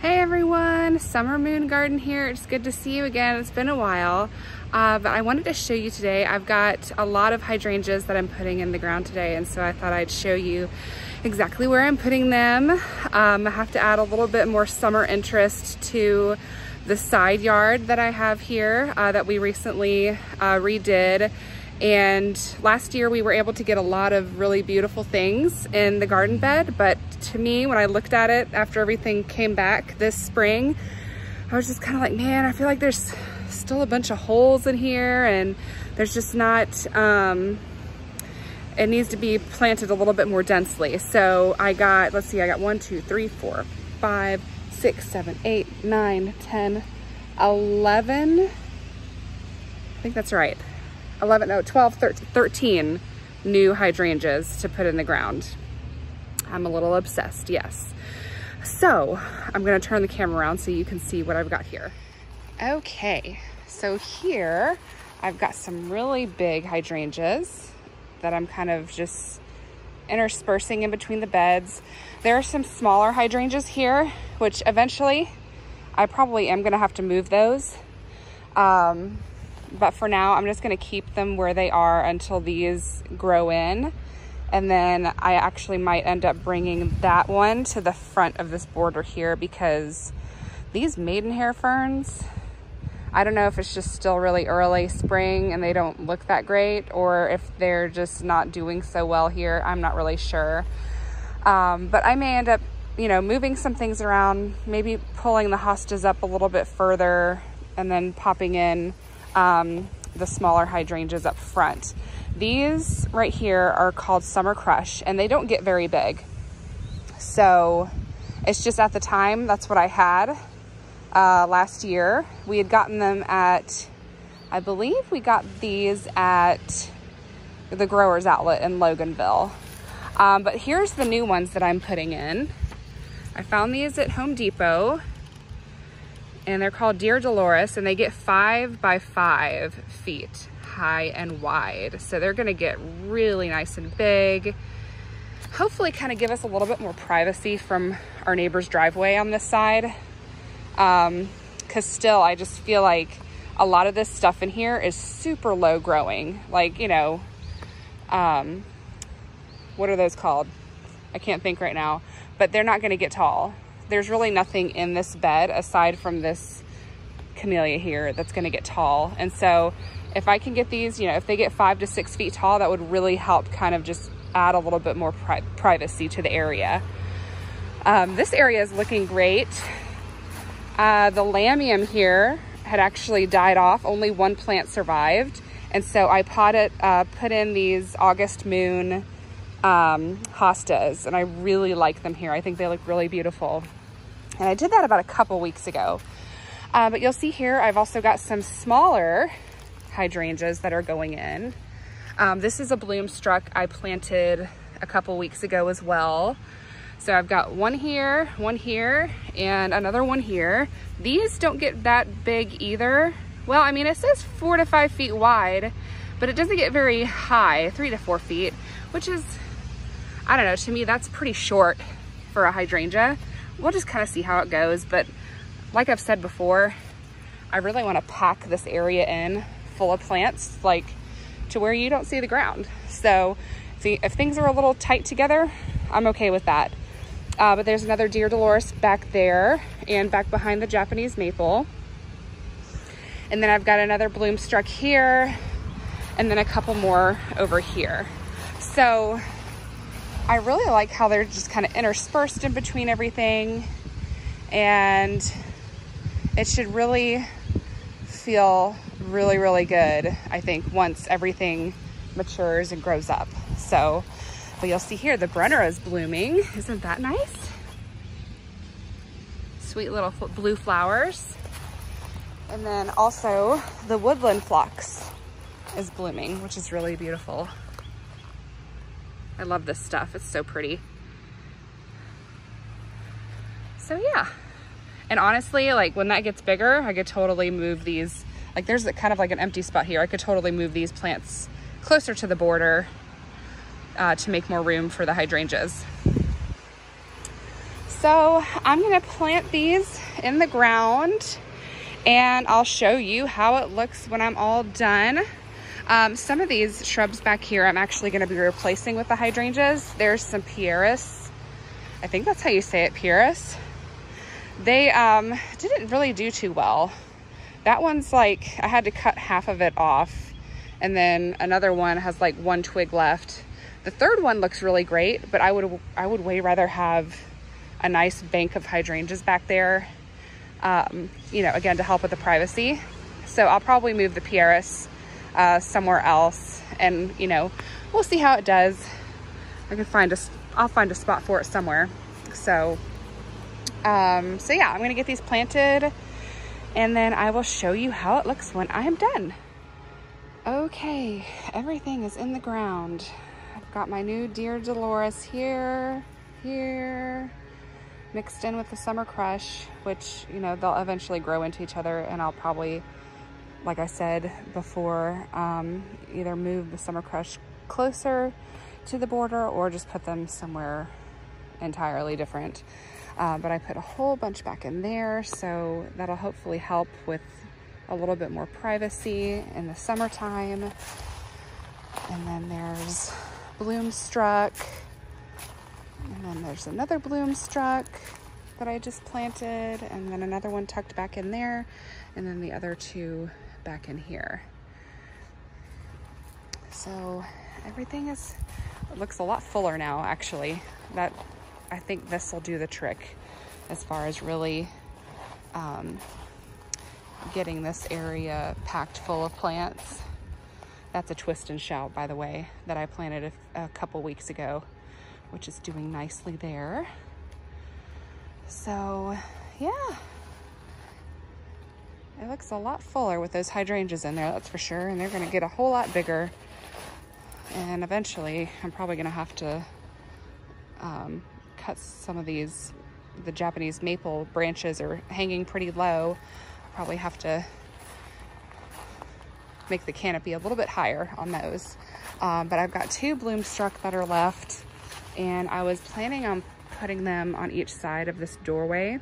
Hey everyone, Summer Moon Garden here. It's good to see you again. It's been a while, uh, but I wanted to show you today. I've got a lot of hydrangeas that I'm putting in the ground today, and so I thought I'd show you exactly where I'm putting them. Um, I have to add a little bit more summer interest to the side yard that I have here uh, that we recently uh, redid. And last year we were able to get a lot of really beautiful things in the garden bed, but to me, when I looked at it after everything came back this spring, I was just kind of like, man, I feel like there's still a bunch of holes in here and there's just not, um, it needs to be planted a little bit more densely. So I got, let's see, I got one, two, three, four, five, six, seven, eight, nine, 10, 11. I think that's right. 11, no, 12, 13, 13 new hydrangeas to put in the ground. I'm a little obsessed, yes. So I'm gonna turn the camera around so you can see what I've got here. Okay, so here I've got some really big hydrangeas that I'm kind of just interspersing in between the beds. There are some smaller hydrangeas here, which eventually I probably am gonna have to move those. Um, but for now, I'm just gonna keep them where they are until these grow in. And then I actually might end up bringing that one to the front of this border here because these maidenhair ferns, I don't know if it's just still really early spring and they don't look that great or if they're just not doing so well here. I'm not really sure. Um, but I may end up, you know, moving some things around, maybe pulling the hostas up a little bit further and then popping in um, the smaller hydrangeas up front. These right here are called Summer Crush and they don't get very big. So it's just at the time, that's what I had uh, last year. We had gotten them at, I believe we got these at the Growers Outlet in Loganville. Um, but here's the new ones that I'm putting in. I found these at Home Depot and they're called Dear Dolores and they get five by five feet high and wide. So they're gonna get really nice and big. Hopefully kind of give us a little bit more privacy from our neighbor's driveway on this side. Um, Cause still I just feel like a lot of this stuff in here is super low growing. Like, you know, um, what are those called? I can't think right now, but they're not gonna get tall there's really nothing in this bed aside from this camellia here that's gonna get tall. And so if I can get these, you know, if they get five to six feet tall, that would really help kind of just add a little bit more pri privacy to the area. Um, this area is looking great. Uh, the lamium here had actually died off. Only one plant survived. And so I potted, uh, put in these August moon um, hostas and I really like them here. I think they look really beautiful. And I did that about a couple weeks ago. Uh, but you'll see here, I've also got some smaller hydrangeas that are going in. Um, this is a bloomstruck I planted a couple weeks ago as well. So I've got one here, one here, and another one here. These don't get that big either. Well, I mean, it says four to five feet wide, but it doesn't get very high, three to four feet, which is, I don't know, to me, that's pretty short for a hydrangea we'll just kind of see how it goes. But like I've said before, I really want to pack this area in full of plants, like to where you don't see the ground. So see, if things are a little tight together, I'm okay with that. Uh, but there's another Dear Dolores back there and back behind the Japanese maple. And then I've got another bloom struck here and then a couple more over here. So I really like how they're just kind of interspersed in between everything. And it should really feel really, really good, I think, once everything matures and grows up. So, but you'll see here, the Brunnera is blooming. Isn't that nice? Sweet little blue flowers. And then also the woodland phlox is blooming, which is really beautiful. I love this stuff. It's so pretty. So yeah. And honestly, like when that gets bigger, I could totally move these. Like there's a, kind of like an empty spot here. I could totally move these plants closer to the border uh, to make more room for the hydrangeas. So I'm gonna plant these in the ground and I'll show you how it looks when I'm all done. Um, some of these shrubs back here I'm actually gonna be replacing with the hydrangeas. There's some pieris. I think that's how you say it, pieris. They um, didn't really do too well. That one's like, I had to cut half of it off and then another one has like one twig left. The third one looks really great, but I would I would way rather have a nice bank of hydrangeas back there, um, you know, again, to help with the privacy. So I'll probably move the Pieris uh, somewhere else and, you know, we'll see how it does. I can find a, I'll find a spot for it somewhere. So, um, so yeah, I'm gonna get these planted and then I will show you how it looks when I am done. Okay, everything is in the ground. I've got my new Dear Dolores here, here, mixed in with the Summer Crush, which, you know, they'll eventually grow into each other and I'll probably, like I said before, um, either move the Summer Crush closer to the border or just put them somewhere entirely different. Uh, but I put a whole bunch back in there, so that'll hopefully help with a little bit more privacy in the summertime. And then there's Bloomstruck, and then there's another Bloomstruck that I just planted, and then another one tucked back in there, and then the other two back in here. So everything is, looks a lot fuller now, actually. That, I think this will do the trick as far as really um, getting this area packed full of plants. That's a twist and shout, by the way, that I planted a, a couple weeks ago which is doing nicely there. So yeah, it looks a lot fuller with those hydrangeas in there, that's for sure. And they're gonna get a whole lot bigger. And eventually I'm probably gonna have to um, cut some of these, the Japanese maple branches are hanging pretty low. Probably have to make the canopy a little bit higher on those. Um, but I've got two bloomstruck that are left and I was planning on putting them on each side of this doorway.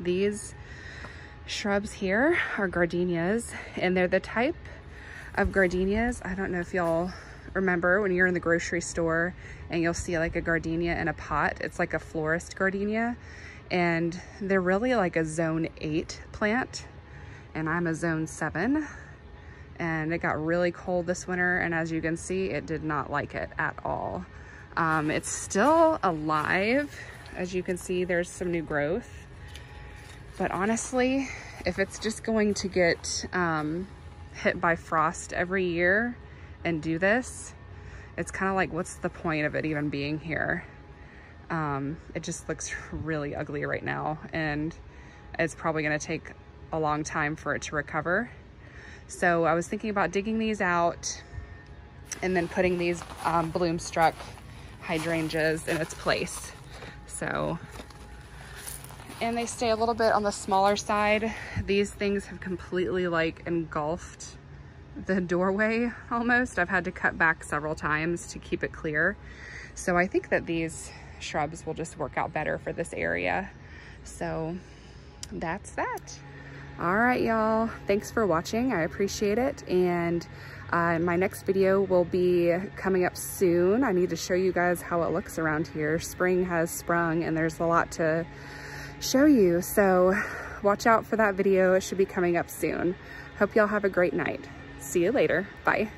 These shrubs here are gardenias and they're the type of gardenias. I don't know if y'all remember when you're in the grocery store and you'll see like a gardenia in a pot. It's like a florist gardenia and they're really like a zone eight plant and I'm a zone seven and it got really cold this winter and as you can see it did not like it at all. Um, it's still alive. As you can see, there's some new growth. But honestly, if it's just going to get um, hit by frost every year and do this, it's kind of like, what's the point of it even being here? Um, it just looks really ugly right now and it's probably gonna take a long time for it to recover. So I was thinking about digging these out and then putting these um, bloomstruck hydrangeas in its place. So, and they stay a little bit on the smaller side. These things have completely like engulfed the doorway almost. I've had to cut back several times to keep it clear. So I think that these shrubs will just work out better for this area. So that's that. All right, y'all. Thanks for watching. I appreciate it. And uh, my next video will be coming up soon. I need to show you guys how it looks around here. Spring has sprung and there's a lot to show you. So watch out for that video. It should be coming up soon. Hope y'all have a great night. See you later. Bye.